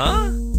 啊？